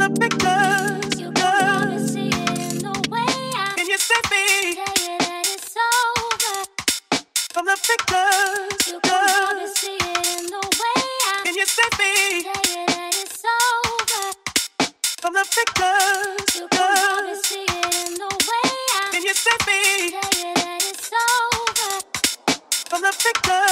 from the pictures. You Girl, gonna see it in the way I can you save me tell you that it's over. from the pictures? You Girl, gonna see it in the way I can you save me tell you that it's over. from the pictures? You Girl, gonna see it in the way I can you save me tell you that it's over. from the pictures?